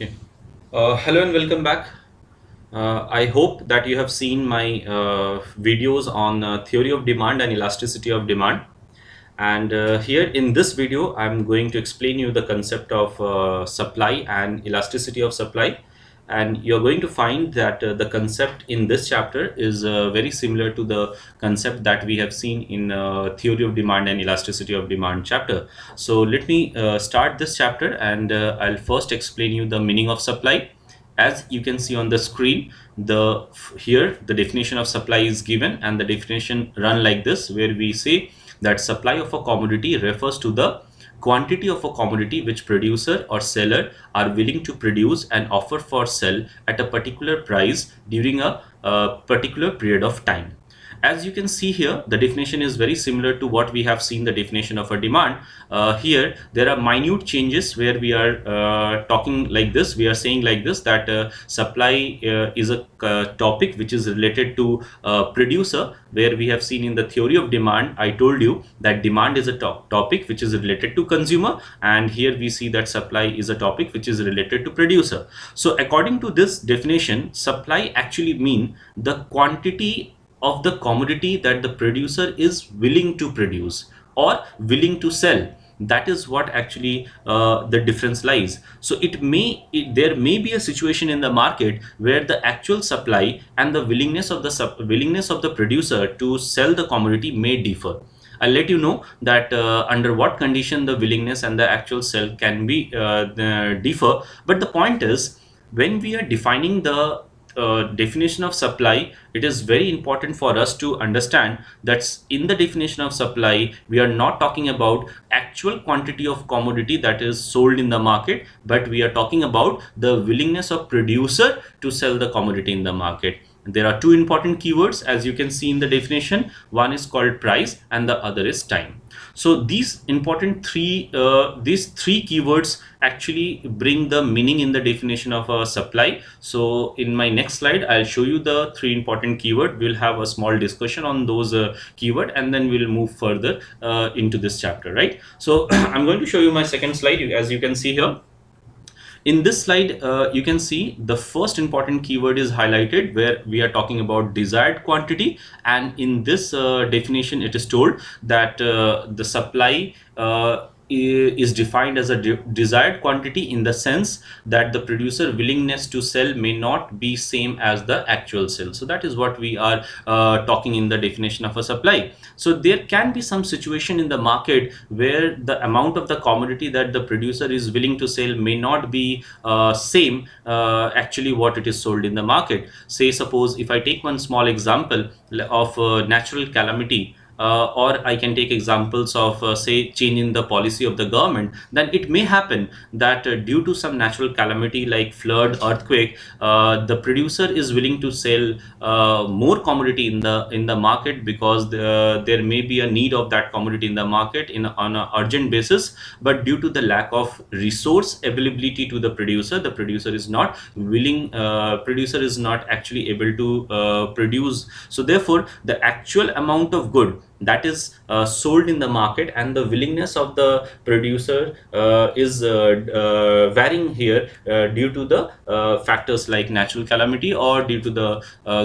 Uh, hello and welcome back. Uh, I hope that you have seen my uh, videos on uh, theory of demand and elasticity of demand. And uh, here in this video, I'm going to explain you the concept of uh, supply and elasticity of supply and you're going to find that uh, the concept in this chapter is uh, very similar to the concept that we have seen in uh, theory of demand and elasticity of demand chapter. So let me uh, start this chapter and uh, i'll first explain you the meaning of supply. As you can see on the screen the here the definition of supply is given and the definition run like this where we say that supply of a commodity refers to the quantity of a commodity which producer or seller are willing to produce and offer for sale at a particular price during a, a particular period of time as you can see here the definition is very similar to what we have seen the definition of a demand. Uh, here there are minute changes where we are uh, talking like this. We are saying like this that uh, supply uh, is a uh, topic which is related to producer where we have seen in the theory of demand i told you that demand is a to topic which is related to consumer and here we see that supply is a topic which is related to producer. So according to this definition supply actually mean the quantity of the commodity that the producer is willing to produce or willing to sell. That is what actually uh, the difference lies. So it may it, there may be a situation in the market where the actual supply and the willingness of the willingness of the producer to sell the commodity may differ. I'll let you know that uh, under what condition the willingness and the actual sell can be uh, differ. But the point is when we are defining the uh, definition of supply, it is very important for us to understand that in the definition of supply, we are not talking about actual quantity of commodity that is sold in the market, but we are talking about the willingness of producer to sell the commodity in the market. There are two important keywords as you can see in the definition. One is called price and the other is time. So these important three, uh, these three keywords actually bring the meaning in the definition of a supply. So in my next slide, I'll show you the three important keyword. We'll have a small discussion on those uh, keyword and then we'll move further uh, into this chapter, right? So I'm going to show you my second slide as you can see here. In this slide, uh, you can see the first important keyword is highlighted where we are talking about desired quantity. And in this uh, definition, it is told that uh, the supply uh, is defined as a de desired quantity in the sense that the producer willingness to sell may not be same as the actual sale. So that is what we are uh, talking in the definition of a supply. So there can be some situation in the market where the amount of the commodity that the producer is willing to sell may not be uh, same uh, actually what it is sold in the market. Say suppose if i take one small example of a natural calamity uh, or I can take examples of uh, say change in the policy of the government then it may happen that uh, due to some natural calamity like flood earthquake uh, the producer is willing to sell uh, more commodity in the in the market because the, there may be a need of that commodity in the market in on an urgent basis. But due to the lack of resource availability to the producer the producer is not willing uh, producer is not actually able to produce. So therefore the actual amount of good that is uh, sold in the market and the willingness of the producer uh, is uh, uh varying here uh, due to the uh, factors like natural calamity or due to the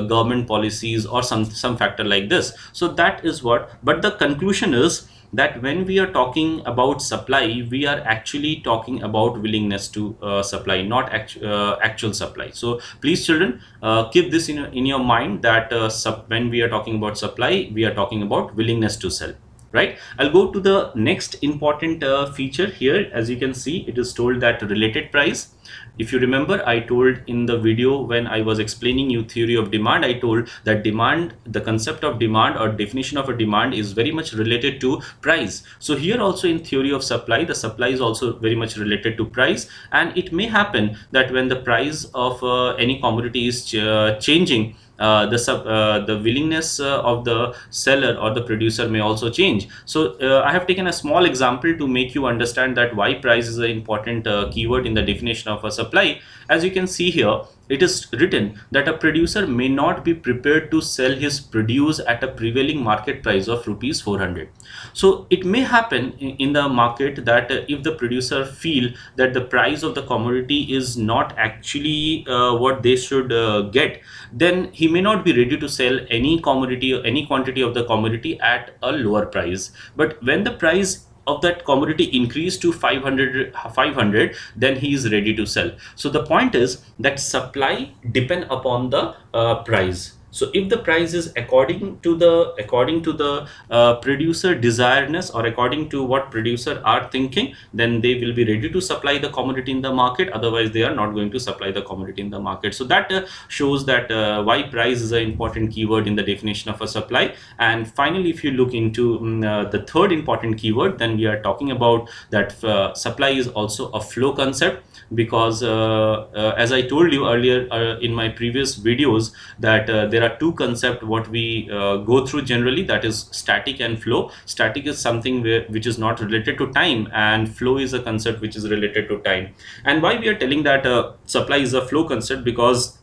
government policies or some some factor like this. So that is what but the conclusion is that when we are talking about supply, we are actually talking about willingness to uh, supply, not uh, actual supply. So please children, uh, keep this in, in your mind that uh, when we are talking about supply, we are talking about willingness to sell right? I'll go to the next important uh, feature here. As you can see it is told that related price. If you remember i told in the video when i was explaining you theory of demand i told that demand the concept of demand or definition of a demand is very much related to price. So here also in theory of supply the supply is also very much related to price. And it may happen that when the price of uh, any commodity is ch uh, changing uh, the sub, uh, the willingness uh, of the seller or the producer may also change. So uh, I have taken a small example to make you understand that why price is an important uh, keyword in the definition of a supply as you can see here it is written that a producer may not be prepared to sell his produce at a prevailing market price of rupees 400 so it may happen in the market that uh, if the producer feel that the price of the commodity is not actually uh, what they should uh, get then he may not be ready to sell any commodity or any quantity of the commodity at a lower price. But when the price of that commodity increase to 500 500 then he is ready to sell. So the point is that supply depend upon the uh, price so if the price is according to the according to the uh, producer desiredness or according to what producer are thinking then they will be ready to supply the commodity in the market. Otherwise they are not going to supply the commodity in the market. So that uh, shows that uh, why price is an important keyword in the definition of a supply. And finally if you look into um, the third important keyword then we are talking about that uh, supply is also a flow concept because uh, uh, as I told you earlier uh, in my previous videos that there are two concepts what we go through generally that is static and flow. Static is something where, which is not related to time and flow is a concept which is related to time. And why we are telling that supply is a flow concept because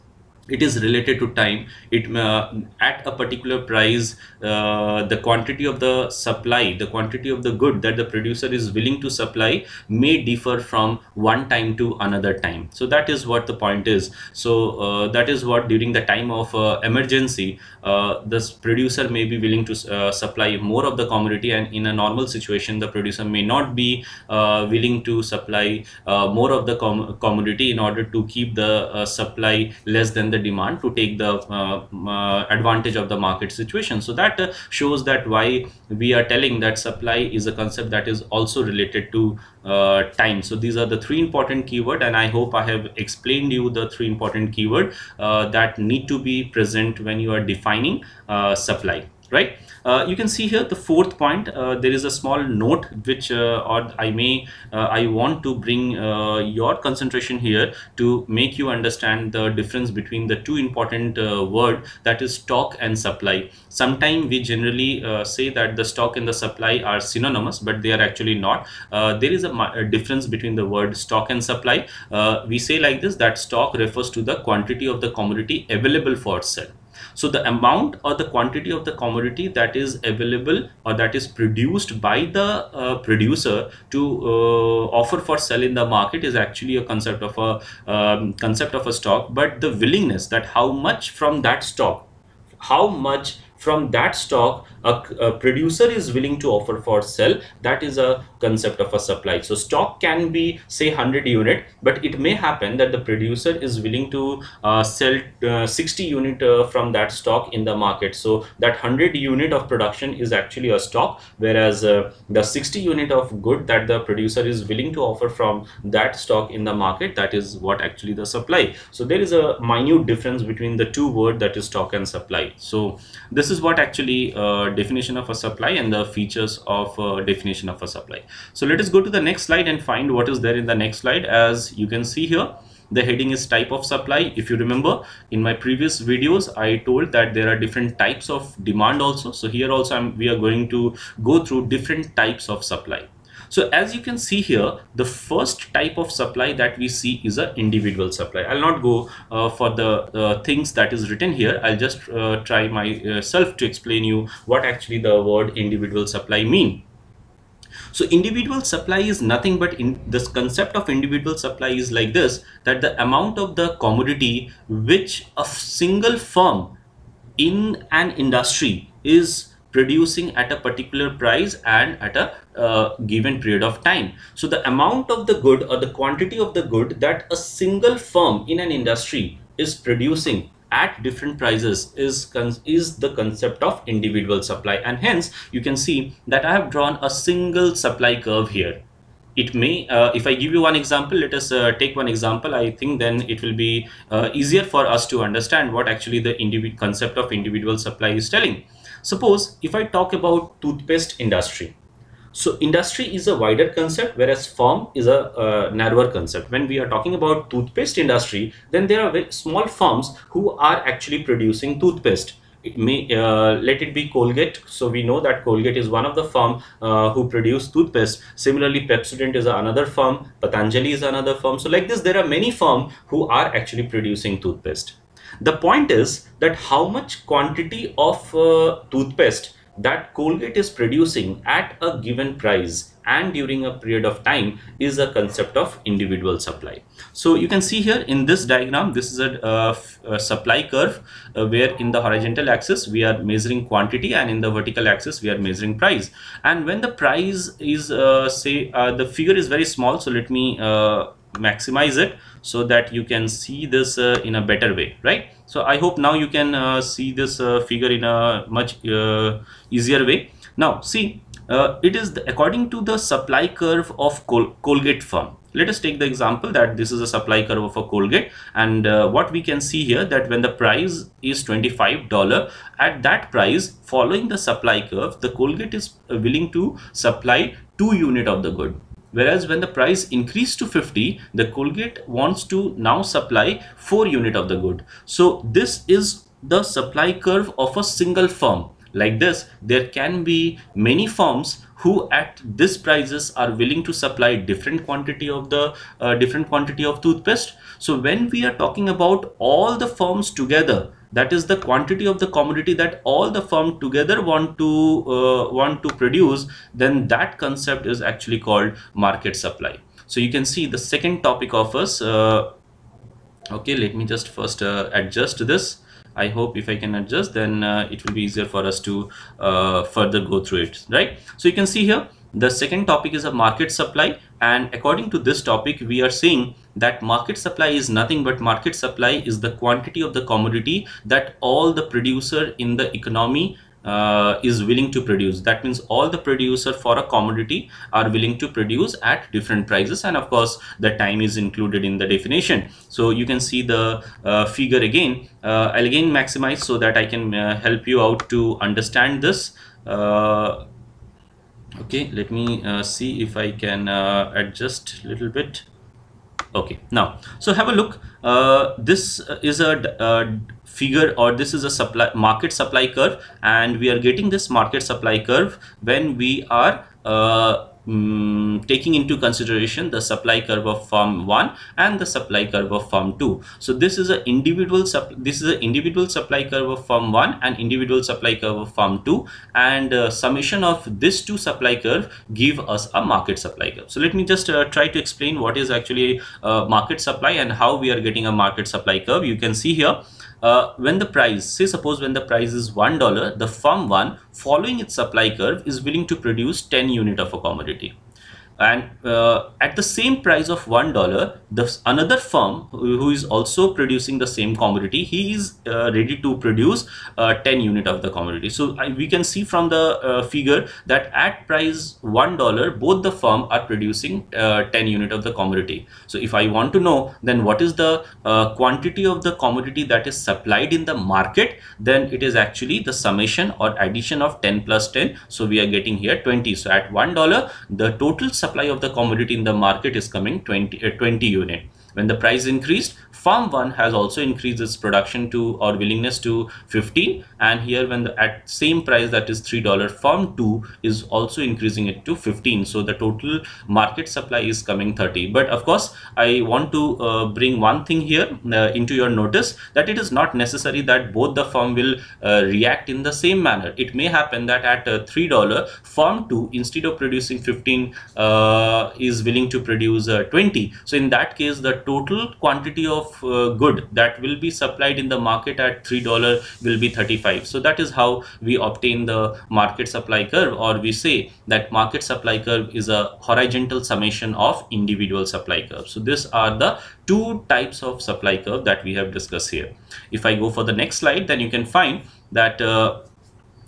it is related to time. It uh, at a particular price uh, the quantity of the supply the quantity of the good that the producer is willing to supply may differ from one time to another time. So that is what the point is. So uh, that is what during the time of uh, emergency uh, this producer may be willing to uh, supply more of the commodity and in a normal situation the producer may not be willing to supply more of the com commodity in order to keep the supply less than the demand to take the uh, uh, advantage of the market situation. So that uh, shows that why we are telling that supply is a concept that is also related to time. So these are the three important keyword and i hope i have explained you the three important keyword that need to be present when you are defining supply right uh, you can see here the fourth point. Uh, there is a small note which uh, or I may uh, I want to bring uh, your concentration here to make you understand the difference between the two important word that is stock and supply. Sometimes we generally say that the stock and the supply are synonymous but they are actually not. There is a, a, difference between the word stock and supply. We say like this that stock refers to the quantity of the commodity available for sale so the amount or the quantity of the commodity that is available or that is produced by the uh, producer to uh, offer for sell in the market is actually a concept of a um, concept of a stock. But the willingness that how much from that stock how much from that stock a, a, producer is willing to offer for sell that is a concept of a supply. So stock can be say 100 unit but it may happen that the producer is willing to uh, sell uh, 60 unit uh, from that stock in the market. So that 100 unit of production is actually a stock whereas uh, the 60 unit of good that the producer is willing to offer from that stock in the market that is what actually the supply. So there is a minute difference between the two word that is stock and supply. So this is what actually uh, definition of a supply and the features of uh, definition of a supply. So let us go to the next slide and find what is there in the next slide. As you can see here, the heading is type of supply. If you remember in my previous videos, I told that there are different types of demand also. So here also I'm, we are going to go through different types of supply. So as you can see here, the first type of supply that we see is an individual supply. I'll not go uh, for the uh, things that is written here. I'll just uh, try myself to explain you what actually the word individual supply mean. So individual supply is nothing but in this concept of individual supply is like this that the amount of the commodity which a single firm in an industry is producing at a particular price and at a uh, given period of time. So the amount of the good or the quantity of the good that a single firm in an industry is producing at different prices is is the concept of individual supply. And hence you can see that I have drawn a single supply curve here. It may uh, if i give you one example let us uh, take one example. I think then it will be uh, easier for us to understand what actually the concept of individual supply is telling Suppose if I talk about toothpaste industry. So industry is a wider concept whereas firm is a uh, narrower concept. When we are talking about toothpaste industry, then there are small firms who are actually producing toothpaste it may uh, let it be Colgate. So we know that Colgate is one of the firm uh, who produce toothpaste. Similarly, Pepsodent is another firm. Patanjali is another firm. So like this, there are many firm who are actually producing toothpaste. The point is that how much quantity of uh, toothpaste that Colgate is producing at a given price and during a period of time is a concept of individual supply. So you can see here in this diagram, this is a, uh, a supply curve uh, where in the horizontal axis we are measuring quantity and in the vertical axis we are measuring price. And when the price is uh, say uh, the figure is very small, so let me uh, maximize it so that you can see this uh, in a better way, right? So I hope now you can see this figure in a much easier way. Now see uh, it is the, according to the supply curve of Col Colgate firm. Let us take the example that this is a supply curve of a Colgate and uh, what we can see here that when the price is $25 at that price following the supply curve the Colgate is uh, willing to supply 2 unit of the good whereas when the price increased to 50 the Colgate wants to now supply 4 unit of the good. So this is the supply curve of a single firm like this there can be many firms who at this prices are willing to supply different quantity of the uh, different quantity of toothpaste. So when we are talking about all the firms together that is the quantity of the commodity that all the firm together want to uh, want to produce then that concept is actually called market supply. So you can see the second topic of us uh, okay let me just first uh, adjust this I hope if I can adjust then uh, it will be easier for us to uh, further go through it right? So you can see here the second topic is a market supply. And according to this topic we are saying that market supply is nothing but market supply is the quantity of the commodity that all the producer in the economy uh, is willing to produce. That means all the producer for a commodity are willing to produce at different prices and of course the time is included in the definition. So you can see the uh, figure again. Uh, I'll again maximize so that I can uh, help you out to understand this. Uh, okay let me uh, see if I can adjust a little bit okay now so have a look. Uh, this uh, is a uh, figure or this is a supply market supply curve and we are getting this market supply curve when we are uh, um, taking into consideration the supply curve of firm 1 and the supply curve of firm 2 so this is an individual this is an individual supply curve of firm 1 and individual supply curve of firm 2 and uh, summation of this two supply curve give us a market supply curve. So let me just uh, try to explain what is actually uh, market supply and how we are getting a market supply curve. You can see here uh, when the price, say suppose when the price is $1, the firm 1 following its supply curve is willing to produce 10 unit of a commodity and uh, at the same price of one dollar the another firm who is also producing the same commodity he is uh, ready to produce uh, 10 unit of the commodity. So we can see from the uh, figure that at price one dollar both the firm are producing uh, 10 unit of the commodity. So if i want to know then what is the uh, quantity of the commodity that is supplied in the market then it is actually the summation or addition of 10 plus 10 so we are getting here 20 so at one dollar the total supply supply of the commodity in the market is coming 20, uh, 20 unit. When the price increased, Firm 1 has also increased its production to or willingness to 15 and here when the at same price that is $3 Farm 2 is also increasing it to 15 so the total market supply is coming 30 but of course I want to uh, bring one thing here uh, into your notice that it is not necessary that both the firm will uh, react in the same manner. It may happen that at uh, $3 Firm 2 instead of producing 15 uh, is willing to produce uh, 20 so in that case the total quantity of uh, good that will be supplied in the market at three dollar will be 35 so that is how we obtain the market supply curve or we say that market supply curve is a horizontal summation of individual supply curve. So these are the two types of supply curve that we have discussed here. If i go for the next slide then you can find that uh,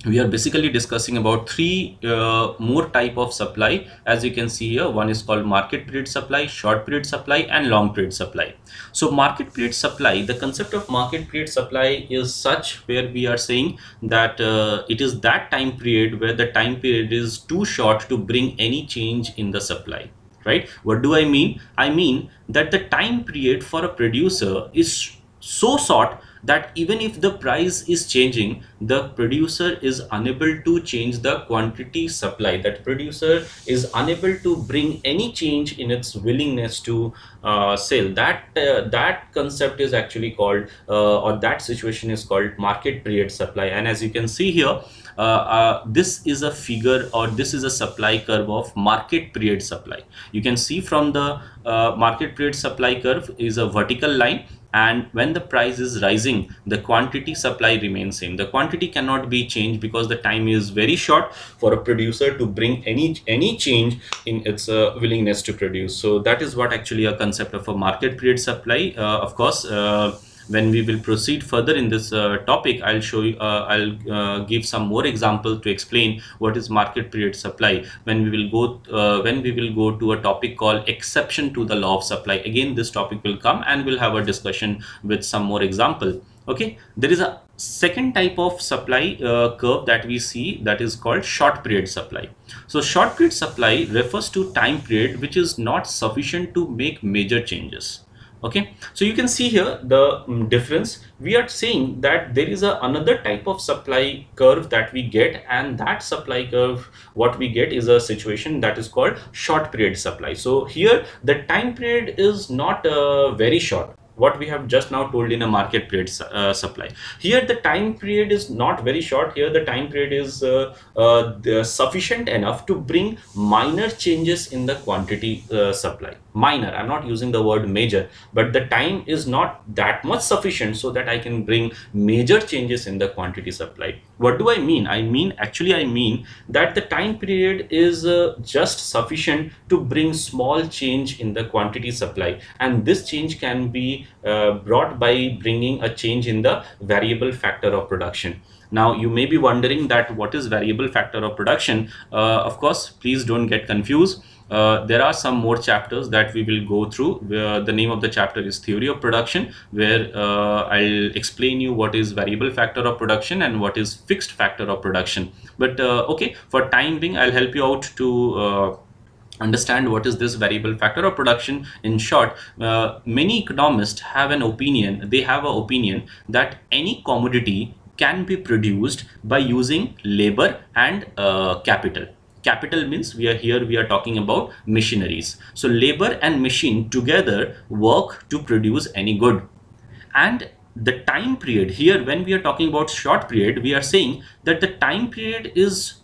we are basically discussing about three uh, more type of supply. As you can see here one is called market period supply short period supply and long period supply. So market period supply the concept of market period supply is such where we are saying that uh, it is that time period where the time period is too short to bring any change in the supply right? What do i mean? I mean that the time period for a producer is so short that even if the price is changing the producer is unable to change the quantity supply. That producer is unable to bring any change in its willingness to uh, sell. That uh, that concept is actually called uh, or that situation is called market period supply. And as you can see here uh, uh, this is a figure or this is a supply curve of market period supply. You can see from the uh, market period supply curve is a vertical line and when the price is rising the quantity supply remains same. The quantity cannot be changed because the time is very short for a producer to bring any any change in its uh, willingness to produce. So that is what actually a concept of a market period supply. Uh, of course uh, when we will proceed further in this uh, topic i'll show you uh, i'll uh, give some more example to explain what is market period supply. When we will go uh, when we will go to a topic called exception to the law of supply. Again this topic will come and we'll have a discussion with some more example. Okay? There is a second type of supply uh, curve that we see that is called short period supply. So short period supply refers to time period which is not sufficient to make major changes okay? So you can see here the um, difference. We are saying that there is a another type of supply curve that we get and that supply curve what we get is a situation that is called short period supply. So here the time period is not uh, very short. What we have just now told in a market period uh, supply. Here the time period is not very short. Here the time period is uh, uh, sufficient enough to bring minor changes in the quantity uh, supply minor. I'm not using the word major but the time is not that much sufficient so that i can bring major changes in the quantity supply. What do i mean? I mean actually i mean that the time period is uh, just sufficient to bring small change in the quantity supply. And this change can be uh, brought by bringing a change in the variable factor of production. Now you may be wondering that what is variable factor of production? Uh, of course please don't get confused uh, there are some more chapters that we will go through. the name of the chapter is Theory of Production, where uh, I'll explain you what is variable factor of production and what is fixed factor of production. But uh, okay, for time being, I'll help you out to uh, understand what is this variable factor of production in short uh, many economists have an opinion they have an opinion that any commodity can be produced by using labor and capital capital means we are here we are talking about machineries. So labor and machine together work to produce any good. And the time period here when we are talking about short period we are saying that the time period is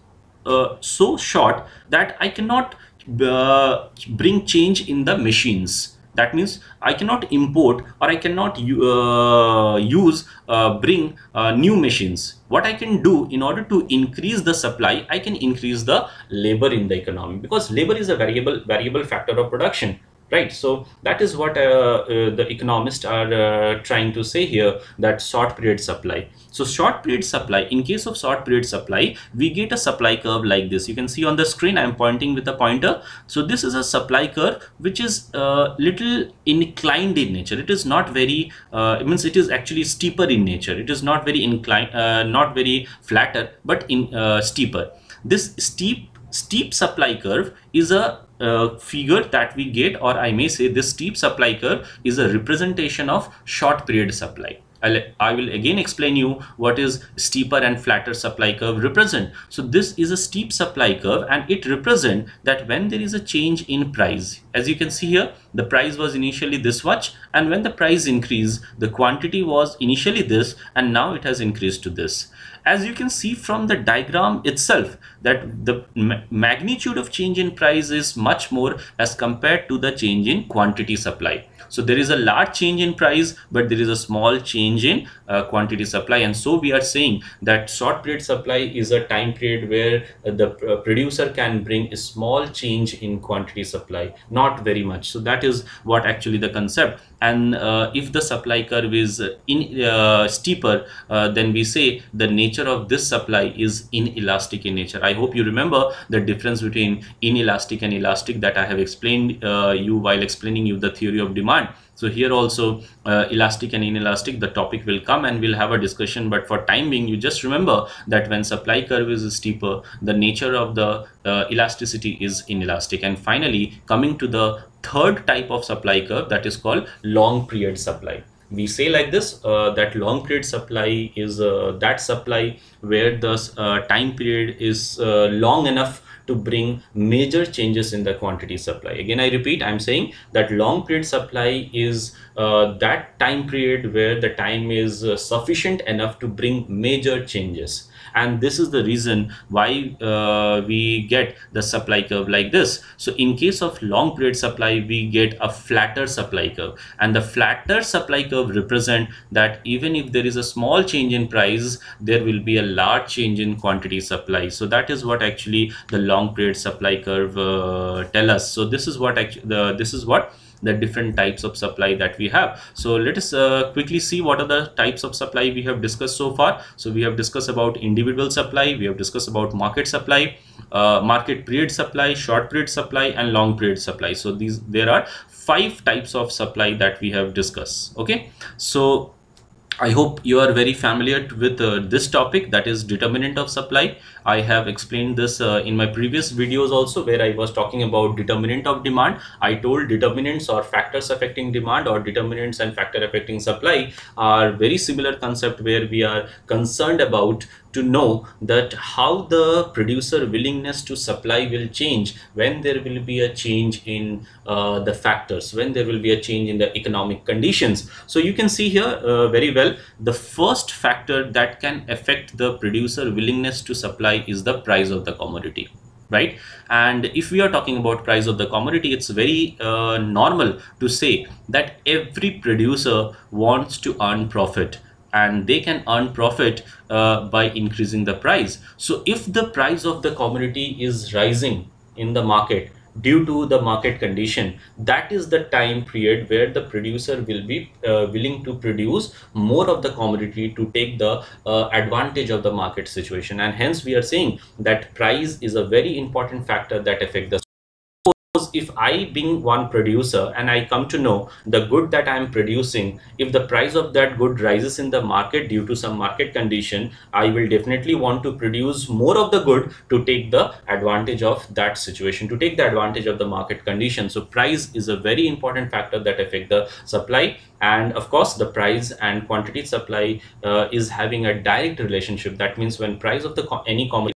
uh, so short that i cannot uh, bring change in the machines that means I cannot import or I cannot uh, use uh, bring uh, new machines. What I can do in order to increase the supply I can increase the labor in the economy because labor is a variable variable factor of production right so that is what uh, uh, the economists are uh, trying to say here that short period supply. So short period supply in case of short period supply we get a supply curve like this. You can see on the screen i'm pointing with a pointer. So this is a supply curve which is uh, little inclined in nature. It is not very uh, it means it is actually steeper in nature. It is not very inclined uh, not very flatter but in steeper. This steep steep supply curve is a uh, figure that we get or I may say this steep supply curve is a representation of short period supply. I'll, I will again explain you what is steeper and flatter supply curve represent. So this is a steep supply curve and it represent that when there is a change in price, as you can see here, the price was initially this much and when the price increase, the quantity was initially this and now it has increased to this as you can see from the diagram itself that the ma magnitude of change in price is much more as compared to the change in quantity supply. So there is a large change in price but there is a small change in uh, quantity supply. And so we are saying that short period supply is a time period where uh, the producer can bring a small change in quantity supply not very much. So that is what actually the concept. And uh, if the supply curve is in uh, steeper uh, then we say the nature of this supply is inelastic in nature i hope you remember the difference between inelastic and elastic that i have explained you while explaining you the theory of demand so here also uh, elastic and inelastic, the topic will come and we'll have a discussion. But for time being, you just remember that when supply curve is steeper, the nature of the uh, elasticity is inelastic. And finally, coming to the third type of supply curve that is called long period supply. We say like this uh, that long period supply is uh, that supply where the uh, time period is uh, long enough to bring major changes in the quantity supply. Again i repeat i'm saying that long period supply is uh, that time period where the time is uh, sufficient enough to bring major changes and this is the reason why uh, we get the supply curve like this. So in case of long period supply we get a flatter supply curve. And the flatter supply curve represent that even if there is a small change in price there will be a large change in quantity supply. So that is what actually the long period supply curve uh, tell us. So this is what actually the this is what the different types of supply that we have. So let us uh, quickly see what are the types of supply we have discussed so far. So we have discussed about individual supply we have discussed about market supply uh, market period supply short period supply and long period supply. So these there are five types of supply that we have discussed okay? So I hope you are very familiar with uh, this topic that is determinant of supply. I have explained this uh, in my previous videos also where I was talking about determinant of demand. I told determinants or factors affecting demand or determinants and factor affecting supply are very similar concept where we are concerned about to know that how the producer willingness to supply will change when there will be a change in uh, the factors when there will be a change in the economic conditions so you can see here uh, very well the first factor that can affect the producer willingness to supply is the price of the commodity right? And if we are talking about price of the commodity it's very uh, normal to say that every producer wants to earn profit and they can earn profit uh, by increasing the price. So if the price of the commodity is rising in the market due to the market condition that is the time period where the producer will be uh, willing to produce more of the commodity to take the uh, advantage of the market situation. And hence we are saying that price is a very important factor that affect the if I being one producer and I come to know the good that I am producing, if the price of that good rises in the market due to some market condition, I will definitely want to produce more of the good to take the advantage of that situation, to take the advantage of the market condition. So price is a very important factor that affect the supply and of course the price and quantity supply uh, is having a direct relationship. That means when price of the any commodity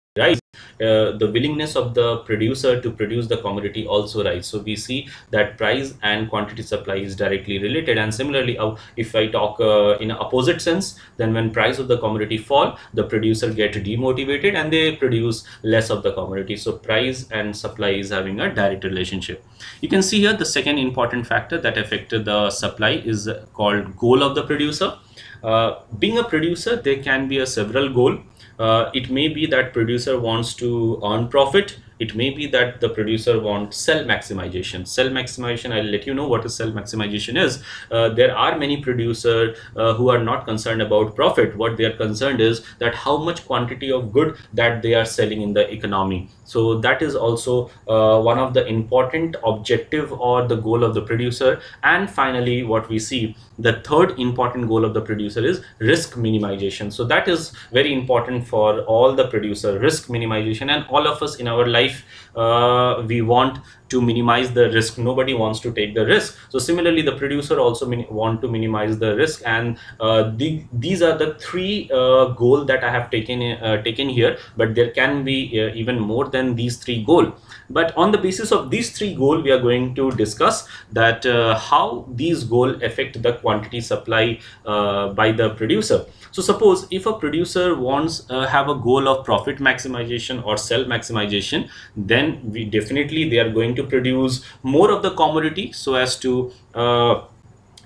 uh, the willingness of the producer to produce the commodity also rise. So we see that price and quantity supply is directly related. And similarly uh, if i talk uh, in an opposite sense then when price of the commodity fall the producer get demotivated and they produce less of the commodity. So price and supply is having a direct relationship. You can see here the second important factor that affected the supply is called goal of the producer. Uh, being a producer there can be a several goal uh, it may be that producer wants to earn profit. It may be that the producer wants sell maximization. Sell maximization i'll let you know what a sell maximization is. Uh, there are many producers uh, who are not concerned about profit. What they are concerned is that how much quantity of good that they are selling in the economy. So that is also uh, one of the important objective or the goal of the producer. And finally what we see the third important goal of the producer is risk minimization. So that is very important for all the producer risk minimization and all of us in our life uh, we want to minimize the risk. Nobody wants to take the risk. So similarly the producer also want to minimize the risk. And uh, the, these are the three uh, goal that i have taken uh, taken here. But there can be uh, even more than these three goal but on the basis of these three goal we are going to discuss that uh, how these goal affect the quantity supply uh, by the producer. So suppose if a producer wants uh, have a goal of profit maximization or sell maximization then we definitely they are going to produce more of the commodity so as to uh,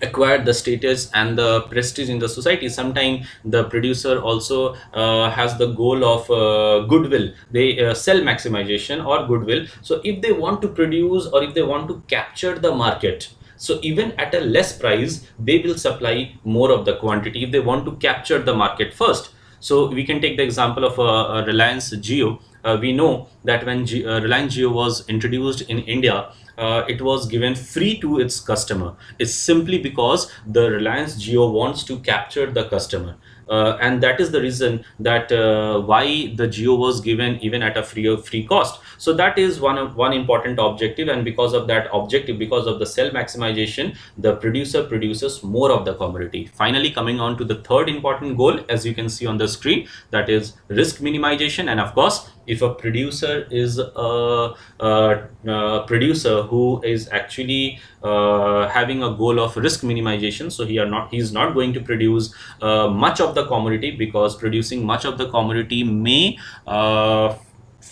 acquire the status and the prestige in the society sometimes the producer also uh, has the goal of uh, goodwill they uh, sell maximization or goodwill so if they want to produce or if they want to capture the market so even at a less price, they will supply more of the quantity if they want to capture the market first. So we can take the example of a, uh, Reliance Jio. Uh, we know that when G, uh, Reliance Jio was introduced in India, uh, it was given free to its customer. Is simply because the Reliance Jio wants to capture the customer. Uh, and that is the reason that uh, why the Jio was given even at a free free cost so that is one of one important objective and because of that objective because of the sell maximization the producer produces more of the commodity. Finally coming on to the third important goal as you can see on the screen that is risk minimization. And of course if a producer is a, a, a producer who is actually uh, having a goal of risk minimization so he are not he's not going to produce uh, much of the commodity because producing much of the commodity may uh,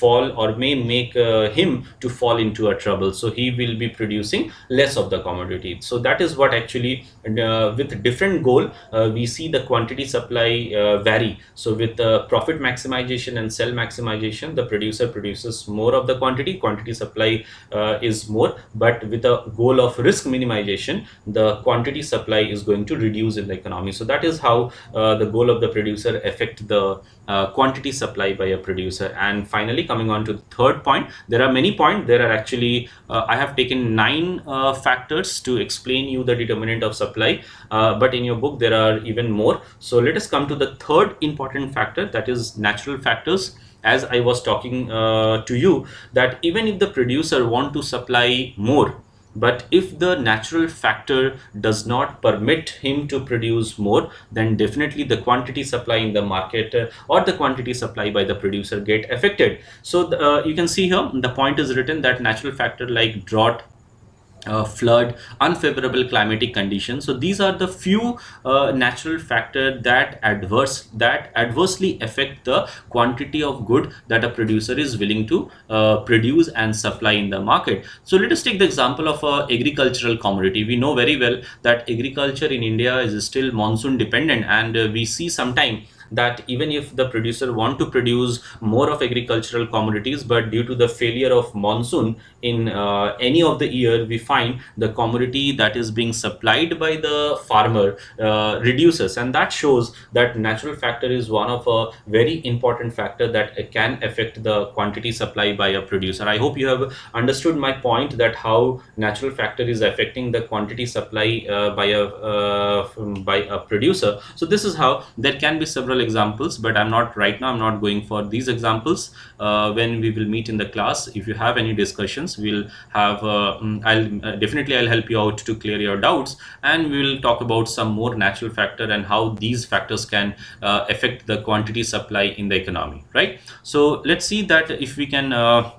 fall or may make uh, him to fall into a trouble. So he will be producing less of the commodity. So that is what actually uh, with different goal uh, we see the quantity supply vary. So with profit maximization and sell maximization the producer produces more of the quantity quantity supply is more. But with a goal of risk minimization the quantity supply is going to reduce in the economy. So that is how uh, the goal of the producer affect the quantity supply by a producer. And finally finally coming on to the third point there are many points. There are actually uh, i have taken nine uh, factors to explain you the determinant of supply. Uh, but in your book there are even more. So let us come to the third important factor that is natural factors. As i was talking uh, to you that even if the producer want to supply more but if the natural factor does not permit him to produce more then definitely the quantity supply in the market uh, or the quantity supply by the producer get affected. So the, uh, you can see here the point is written that natural factor like drought uh, flood unfavorable climatic conditions. So these are the few uh, natural factor that adverse that adversely affect the quantity of good that a producer is willing to uh, produce and supply in the market. So let us take the example of a agricultural commodity. We know very well that agriculture in india is still monsoon dependent and uh, we see sometime that even if the producer want to produce more of agricultural commodities but due to the failure of monsoon in uh, any of the year we find the commodity that is being supplied by the farmer uh, reduces. And that shows that natural factor is one of a very important factor that can affect the quantity supply by a producer. I hope you have understood my point that how natural factor is affecting the quantity supply uh, by a uh, by a producer. So this is how there can be several examples but i'm not right now i'm not going for these examples. Uh, when we will meet in the class if you have any discussions we'll have uh, mm, i'll uh, definitely i'll help you out to clear your doubts and we will talk about some more natural factor and how these factors can uh, affect the quantity supply in the economy right? So let's see that if we can uh,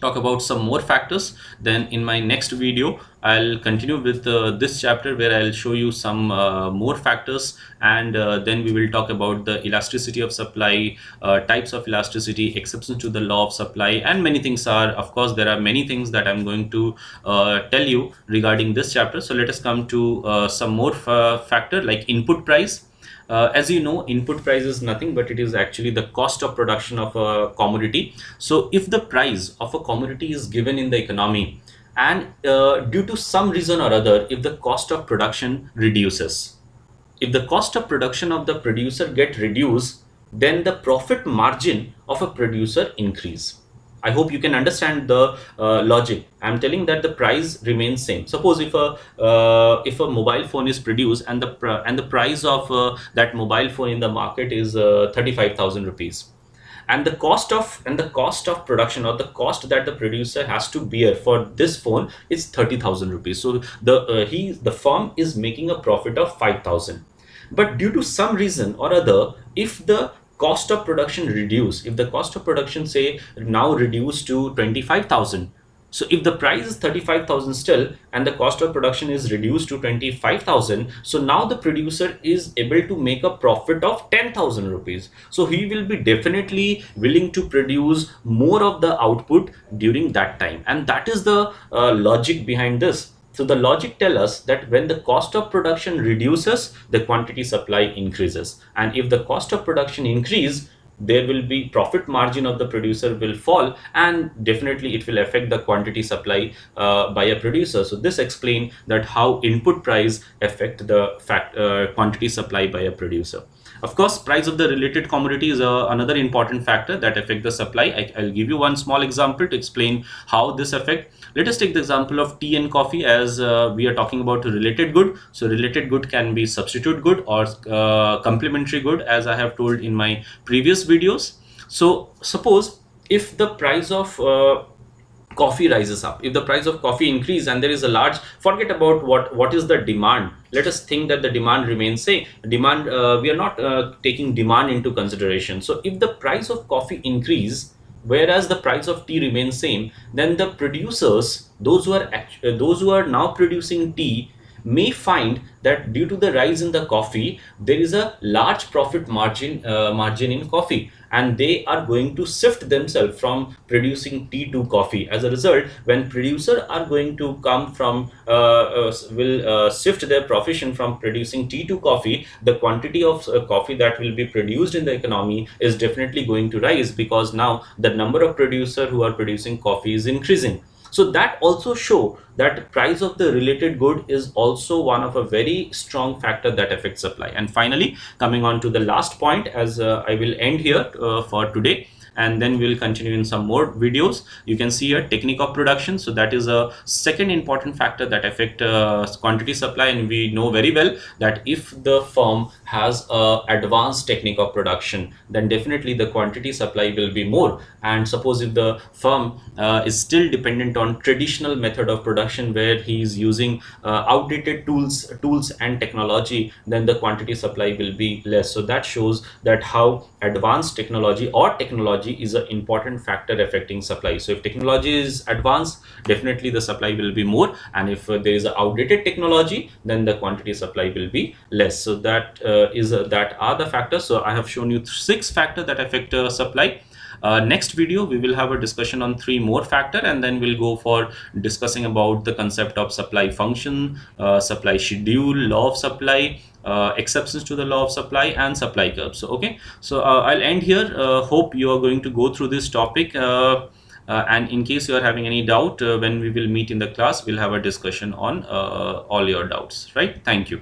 talk about some more factors then in my next video I'll continue with uh, this chapter where I'll show you some uh, more factors and uh, then we will talk about the elasticity of supply uh, types of elasticity exceptions to the law of supply and many things are of course there are many things that I'm going to uh, tell you regarding this chapter. So let us come to uh, some more factor like input price. Uh, as you know input price is nothing but it is actually the cost of production of a commodity. So if the price of a commodity is given in the economy and uh, due to some reason or other if the cost of production reduces if the cost of production of the producer get reduced then the profit margin of a producer increase I hope you can understand the uh, logic. I'm telling that the price remains same. Suppose if a uh, if a mobile phone is produced and the and the price of uh, that mobile phone in the market is uh, 35,000 rupees and the cost of and the cost of production or the cost that the producer has to bear for this phone is 30,000 rupees. So the uh, he the firm is making a profit of 5,000 but due to some reason or other if the cost of production reduce if the cost of production say now reduced to 25000 so if the price is 35,000 still and the cost of production is reduced to 25,000 so now the producer is able to make a profit of 10,000 rupees. So he will be definitely willing to produce more of the output during that time. And that is the uh, logic behind this. So the logic tell us that when the cost of production reduces, the quantity supply increases. And if the cost of production increase, there will be profit margin of the producer will fall and definitely it will affect the quantity supply uh, by a producer. So this explain that how input price affect the fact uh, quantity supply by a producer. Of course price of the related commodity is uh, another important factor that affect the supply. I, will give you one small example to explain how this affect let us take the example of tea and coffee as uh, we are talking about related good. So related good can be substitute good or uh, complementary good as i have told in my previous videos. So suppose if the price of uh, coffee rises up if the price of coffee increase and there is a large forget about what what is the demand. Let us think that the demand remains same. Demand uh, we are not uh, taking demand into consideration. So if the price of coffee increase whereas the price of tea remains same then the producers those who are uh, those who are now producing tea may find that due to the rise in the coffee there is a large profit margin uh, margin in coffee and they are going to shift themselves from producing tea to coffee. As a result when producers are going to come from uh, uh, will uh, shift their profession from producing tea to coffee the quantity of uh, coffee that will be produced in the economy is definitely going to rise because now the number of producers who are producing coffee is increasing so that also show that price of the related good is also one of a very strong factor that affects supply. And finally, coming on to the last point as uh, I will end here uh, for today and then we'll continue in some more videos. You can see a technique of production. So that is a second important factor that affect uh, quantity supply. And we know very well that if the firm has a advanced technique of production then definitely the quantity supply will be more. And suppose if the firm uh, is still dependent on traditional method of production where he is using uh, outdated tools tools and technology then the quantity supply will be less. So that shows that how advanced technology or technology is an important factor affecting supply. So if technology is advanced definitely the supply will be more. And if uh, there is outdated technology then the quantity supply will be less. So that uh, is uh, that are the factors. So i have shown you six factors that affect uh, supply. Uh, next video we will have a discussion on three more factor and then we'll go for discussing about the concept of supply function uh, supply schedule law of supply uh, exceptions to the law of supply and supply curves. So okay. So uh, i'll end here. Uh, hope you are going to go through this topic uh, and in case you are having any doubt when we will meet in the class we'll have a discussion on all your doubts right? Thank you